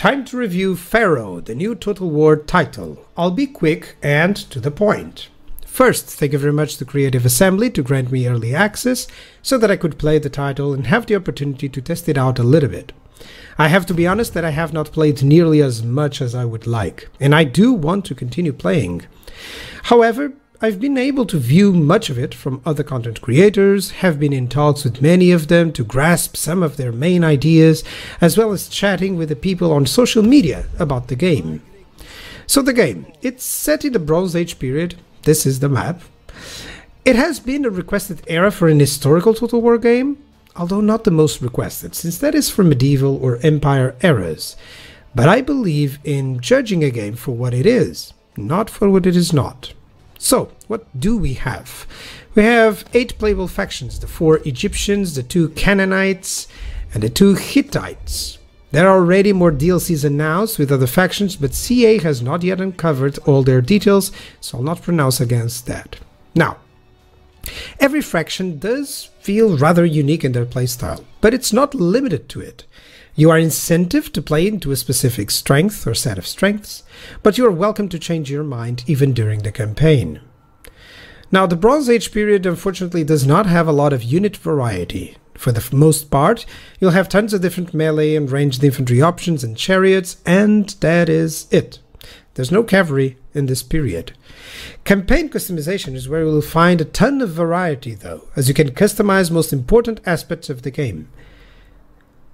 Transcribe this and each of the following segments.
Time to review Pharaoh, the new Total War title. I'll be quick and to the point. First, thank you very much to Creative Assembly to grant me early access so that I could play the title and have the opportunity to test it out a little bit. I have to be honest that I have not played nearly as much as I would like, and I do want to continue playing. However, I've been able to view much of it from other content creators, have been in talks with many of them to grasp some of their main ideas, as well as chatting with the people on social media about the game. So the game, it's set in the Bronze Age period, this is the map. It has been a requested era for an historical Total War game, although not the most requested, since that is for medieval or empire eras. But I believe in judging a game for what it is, not for what it is not. So, what do we have? We have eight playable factions the four Egyptians, the two Canaanites, and the two Hittites. There are already more DLCs announced with other factions, but CA has not yet uncovered all their details, so I'll not pronounce against that. Now, every faction does feel rather unique in their playstyle, but it's not limited to it. You are incentivized to play into a specific strength or set of strengths, but you are welcome to change your mind even during the campaign. Now, the Bronze Age period unfortunately does not have a lot of unit variety. For the most part, you'll have tons of different melee and ranged infantry options and chariots, and that is it. There's no cavalry in this period. Campaign customization is where you will find a ton of variety, though, as you can customize most important aspects of the game.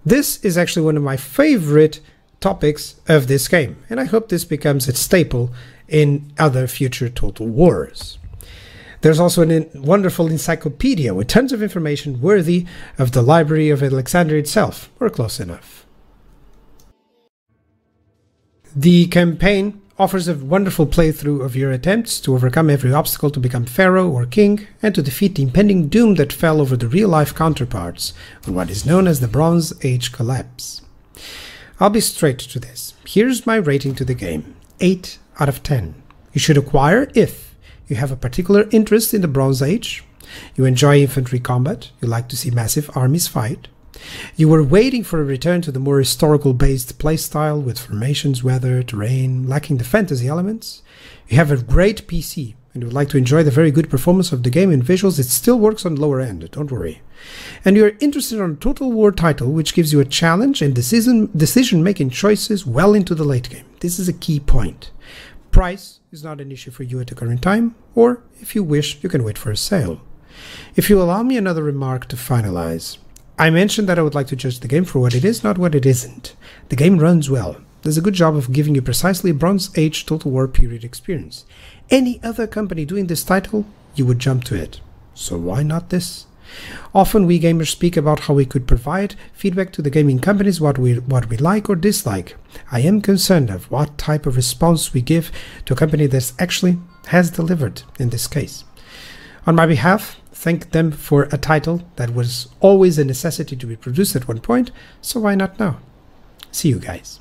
This is actually one of my favorite topics of this game, and I hope this becomes a staple in other future Total Wars. There's also a wonderful encyclopedia with tons of information worthy of the Library of Alexandria itself, or close enough. The campaign offers a wonderful playthrough of your attempts to overcome every obstacle to become pharaoh or king and to defeat the impending doom that fell over the real-life counterparts on what is known as the Bronze Age collapse. I'll be straight to this. Here's my rating to the game. 8 out of 10. You should acquire if you have a particular interest in the Bronze Age, you enjoy infantry combat, you like to see massive armies fight, you were waiting for a return to the more historical based playstyle with formations, weather, terrain, lacking the fantasy elements. You have a great PC and you would like to enjoy the very good performance of the game in visuals, it still works on lower end, don't worry. And you're interested in a Total War title which gives you a challenge and decision decision making choices well into the late game. This is a key point. Price is not an issue for you at the current time, or if you wish, you can wait for a sale. If you allow me another remark to finalize, I mentioned that I would like to judge the game for what it is, not what it isn't. The game runs well, does a good job of giving you precisely Bronze Age Total War period experience. Any other company doing this title, you would jump to it. So why not this? Often we gamers speak about how we could provide feedback to the gaming companies what we what we like or dislike. I am concerned of what type of response we give to a company that actually has delivered in this case. On my behalf, thank them for a title that was always a necessity to be produced at one point, so why not now? See you guys.